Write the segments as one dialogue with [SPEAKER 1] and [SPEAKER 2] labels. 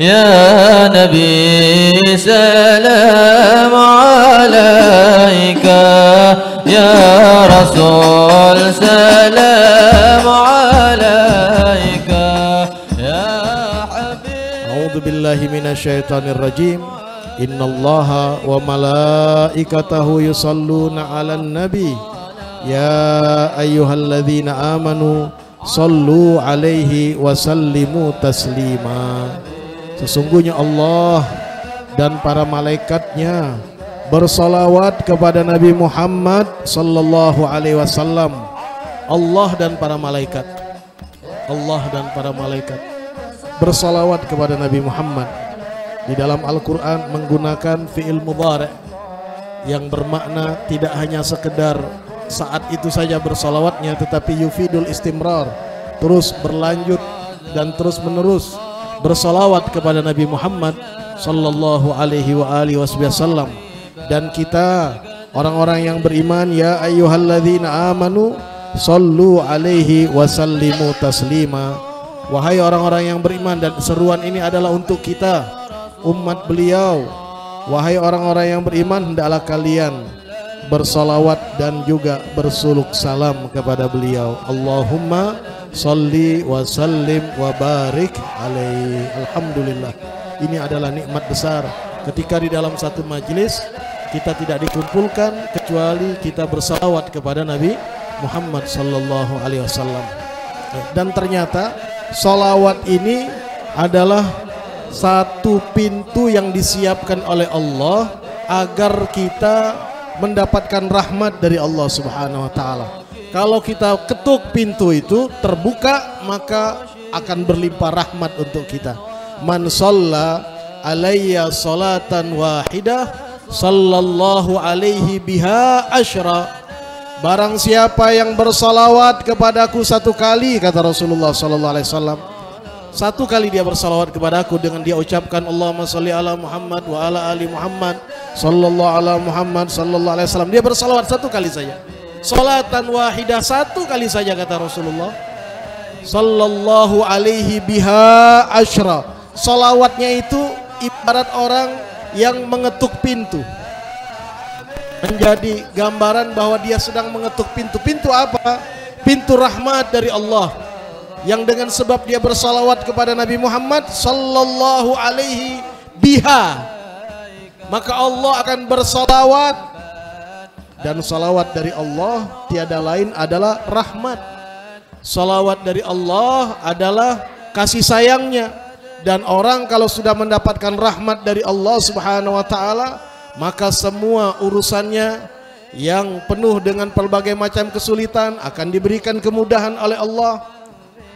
[SPEAKER 1] يا نبي سلام عليك. يا رسول سلام عليك. يا حبيب.
[SPEAKER 2] أعوذ بالله من الشيطان الرجيم. إن الله وملائكته يصلون على النبي. يا أيها الذين آمنوا صلوا عليه وسلموا تسليما. Sesungguhnya Allah dan para malaikatnya bersolawat kepada Nabi Muhammad sallallahu alaihi wasallam. Allah dan para malaikat. Allah dan para malaikat bersolawat kepada Nabi Muhammad di dalam Al-Quran menggunakan fi'il mudhari yang bermakna tidak hanya sekedar saat itu saja bersolawatnya tetapi yufidul istimrar terus berlanjut dan terus menerus bersolawat kepada Nabi Muhammad sallallahu alaihi wa alihi wasallam. Dan kita orang-orang yang beriman ya ayyuhalladzina amanu sallu alaihi wasallimu taslima. Wahai orang-orang yang beriman dan seruan ini adalah untuk kita umat beliau. Wahai orang-orang yang beriman hendaklah kalian bersolawat dan juga bersuluk salam kepada beliau. Allahumma salli wa sallim wa barik alaih Alhamdulillah. Ini adalah nikmat besar. Ketika di dalam satu majelis kita tidak dikumpulkan kecuali kita bersalawat kepada Nabi Muhammad sallallahu alaihi wasallam. Dan ternyata salawat ini adalah satu pintu yang disiapkan oleh Allah agar kita mendapatkan rahmat dari Allah Subhanahu wa taala. Kalau kita ketuk pintu itu terbuka maka akan berlimpah rahmat untuk kita. Man shalla alayya salatan wahidah sallallahu alaihi biha asyra. Barang siapa yang bersalawat kepadaku satu kali kata Rasulullah sallallahu alaihi wasallam. Satu kali dia bersalawat kepadaku dengan dia ucapkan Allahumma salli ala Muhammad wa ala ali Muhammad sallallahu ala Muhammad sallallahu alaihi wasallam. Dia bersalawat satu kali saja. Salatan wahidah satu kali saja kata Rasulullah. Sallallahu alaihi biha ashra Salawatnya itu ibarat orang yang mengetuk pintu. Menjadi gambaran bahwa dia sedang mengetuk pintu. Pintu apa? Pintu rahmat dari Allah. Yang dengan sebab dia bersalawat kepada Nabi Muhammad Sallallahu alaihi biha. Maka Allah akan bersalawat dan salawat dari Allah tiada lain adalah rahmat. Salawat dari Allah adalah kasih sayangnya. Dan orang kalau sudah mendapatkan rahmat dari Allah subhanahu wa ta'ala maka semua urusannya yang penuh dengan pelbagai macam kesulitan akan diberikan kemudahan oleh Allah.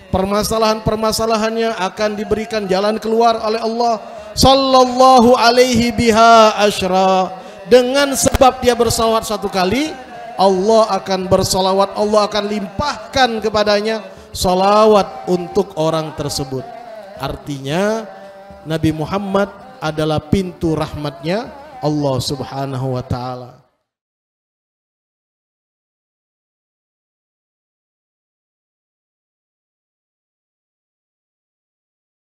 [SPEAKER 2] Permasalahan-permasalahannya akan diberikan jalan keluar oleh Allah. Sallallahu alaihi biha asyra dengan sebab dia bersalawat satu kali Allah akan bersalawat Allah akan limpahkan kepadanya salawat untuk orang tersebut. Artinya Nabi Muhammad adalah pintu rahmatnya Allah subhanahu wa ta'ala